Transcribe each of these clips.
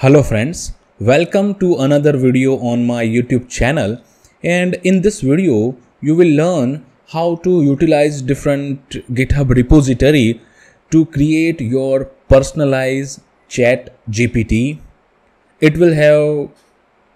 Hello friends, welcome to another video on my YouTube channel. And in this video you will learn how to utilize different GitHub repository to create your personalized chat GPT. It will have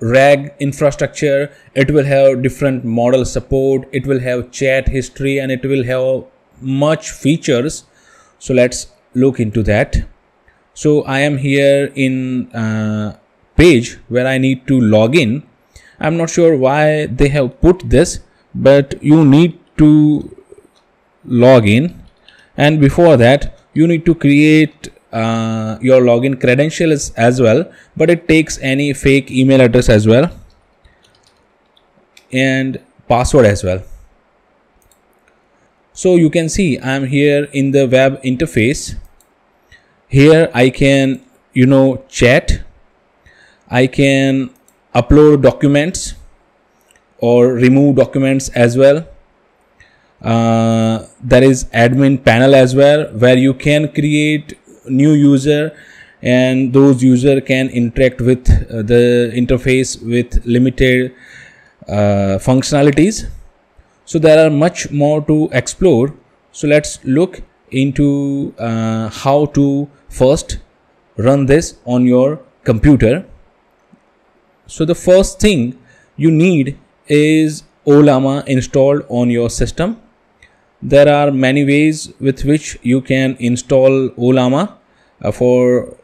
RAG infrastructure, it will have different model support, it will have chat history and it will have much features. So let's look into that so i am here in uh, page where i need to log in. I'm not sure why they have put this but you need to log in. And before that you need to create uh, your login credentials as well but it takes any fake email address as well and password as well. So you can see i'm here in the web interface here I can you know chat. I can upload documents or remove documents as well. Uh, there is admin panel as well where you can create new user and those user can interact with uh, the interface with limited uh, functionalities. So there are much more to explore. So let's look into uh, how to first run this on your computer. So the first thing you need is Ollama installed on your system. There are many ways with which you can install Ollama uh, for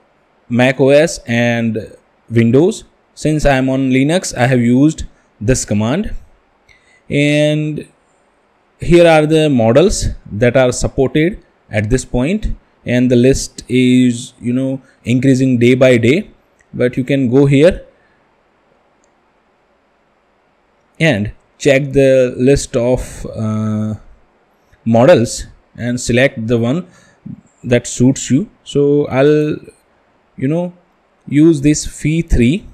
Mac OS and Windows. Since I am on Linux I have used this command. And here are the models that are supported at this point and the list is you know increasing day by day. But you can go here and check the list of uh, models and select the one that suits you. So i'll you know use this phi 3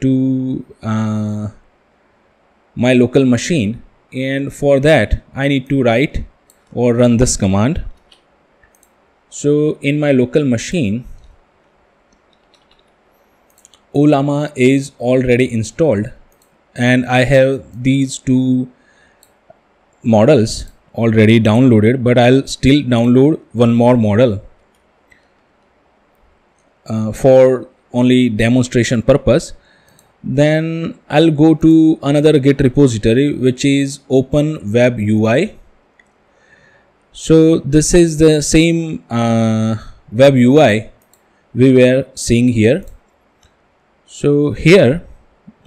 to uh, my local machine. And for that i need to write or run this command. So in my local machine Ollama is already installed and I have these two models already downloaded but I'll still download one more model uh, for only demonstration purpose. Then I'll go to another git repository which is open web UI so this is the same uh, web UI we were seeing here. So here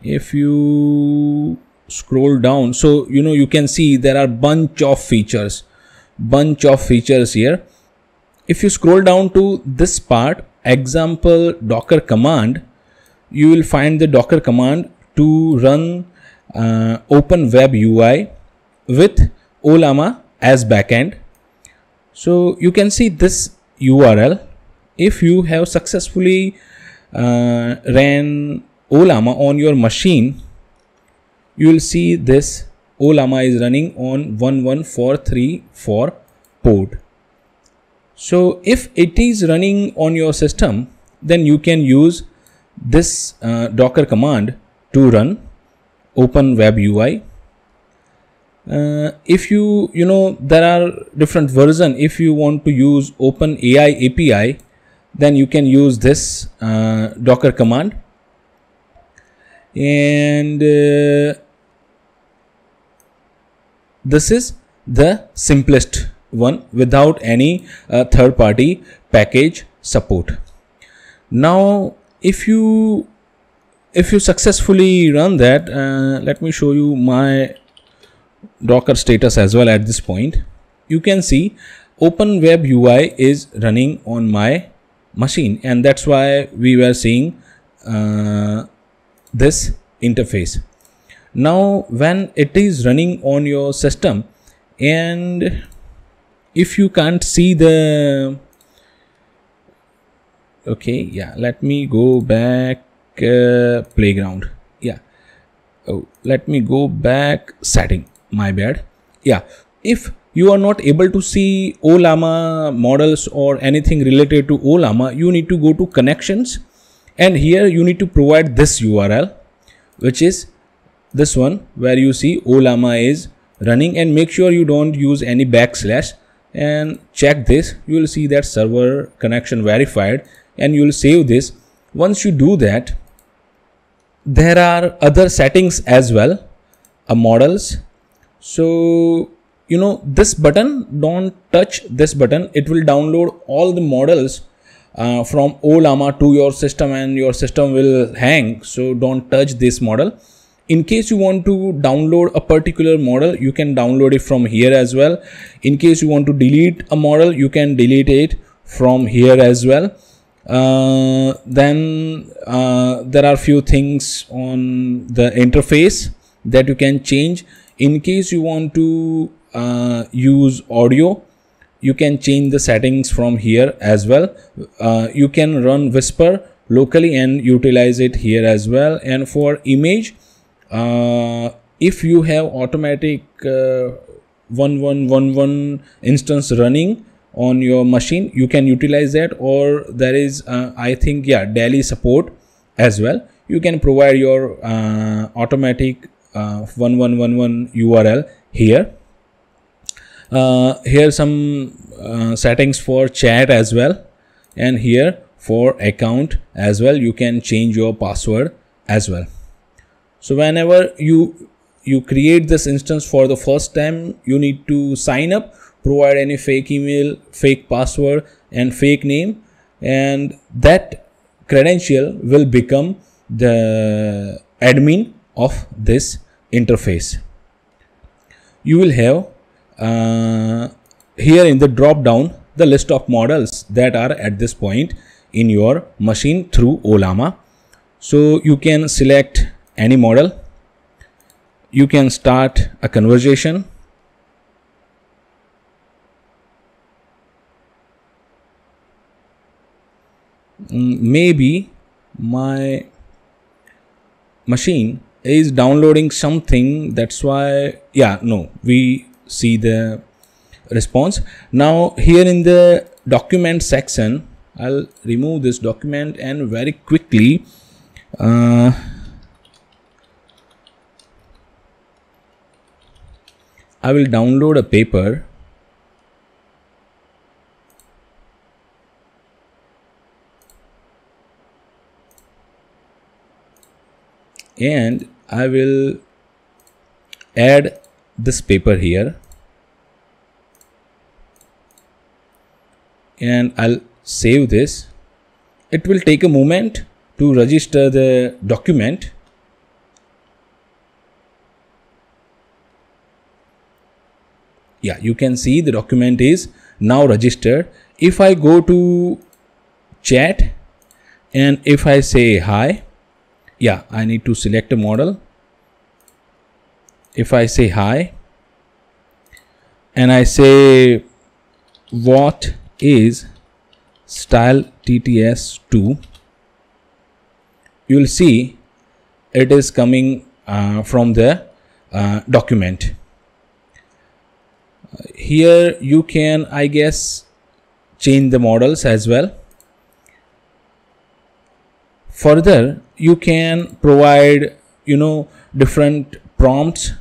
if you scroll down so you know you can see there are bunch of features bunch of features here. If you scroll down to this part example docker command you will find the docker command to run uh, open web UI with Ollama as backend so you can see this url if you have successfully uh, ran Ollama on your machine you will see this Ollama is running on 11434 port. So if it is running on your system then you can use this uh, docker command to run open web ui uh, if you you know there are different version. If you want to use open ai api then you can use this uh, docker command. And uh, this is the simplest one without any uh, third party package support. Now if you if you successfully run that uh, let me show you my docker status as well at this point. You can see open web ui is running on my machine and that's why we were seeing uh, this interface. Now when it is running on your system and if you can't see the okay yeah let me go back uh, playground. Yeah. Oh let me go back setting my bad. Yeah. If you are not able to see Ollama models or anything related to Ollama you need to go to connections. And here you need to provide this url which is this one where you see Ollama is running. And make sure you don't use any backslash. And check this. You will see that server connection verified. And you will save this. Once you do that there are other settings as well. Uh, models so you know this button don't touch this button. It will download all the models uh, from Ollama to your system and your system will hang. So don't touch this model. In case you want to download a particular model you can download it from here as well. In case you want to delete a model you can delete it from here as well. Uh, then uh, there are few things on the interface that you can change in case you want to uh, use audio you can change the settings from here as well. Uh, you can run whisper locally and utilize it here as well. And for image uh, if you have automatic uh, 1111 instance running on your machine you can utilize that. Or there is uh, i think yeah DALL-E support as well. You can provide your uh, automatic 1111 url here. Uh, here some uh, settings for chat as well. And here for account as well you can change your password as well. So whenever you you create this instance for the first time you need to sign up provide any fake email fake password and fake name. And that credential will become the admin of this interface. You will have uh, here in the drop down the list of models that are at this point in your machine through Ollama. So you can select any model. You can start a conversation. Mm, maybe my machine is downloading something that's why yeah no we see the response. Now here in the document section i'll remove this document and very quickly uh, I will download a paper and I will add this paper here. And I'll save this. It will take a moment to register the document. Yeah you can see the document is now registered. If i go to chat and if i say hi yeah i need to select a model. If i say hi and i say what is style tts2 you will see it is coming uh, from the uh, document. Here you can I guess change the models as well further you can provide you know different prompts.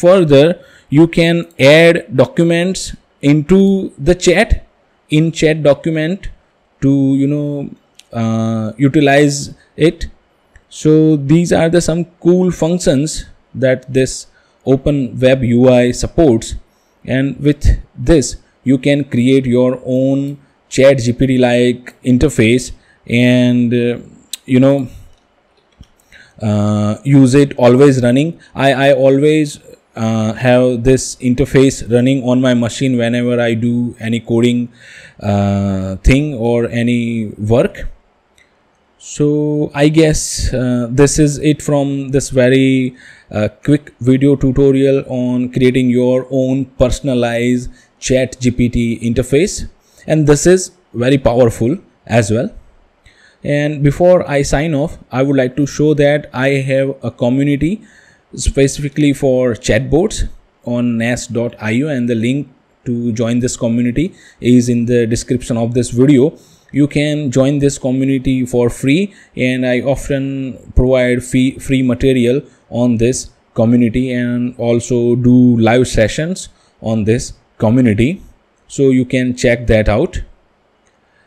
Further you can add documents into the chat in chat document to you know uh, utilize it. So these are the some cool functions that this open web UI supports. And with this you can create your own chat GPT like interface and uh, you know uh, use it always running. I, I always uh, have this interface running on my machine whenever I do any coding uh, thing or any work. So i guess uh, this is it from this very uh, quick video tutorial on creating your own personalized chat gpt interface. And this is very powerful as well and before i sign off i would like to show that i have a community specifically for chatbots on nas.io and the link to join this community is in the description of this video. You can join this community for free and i often provide free free material on this community and also do live sessions on this community. So you can check that out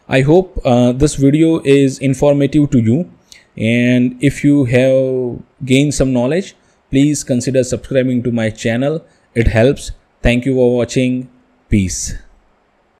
i hope uh, this video is informative to you. And if you have gained some knowledge please consider subscribing to my channel. It helps. Thank you for watching. Peace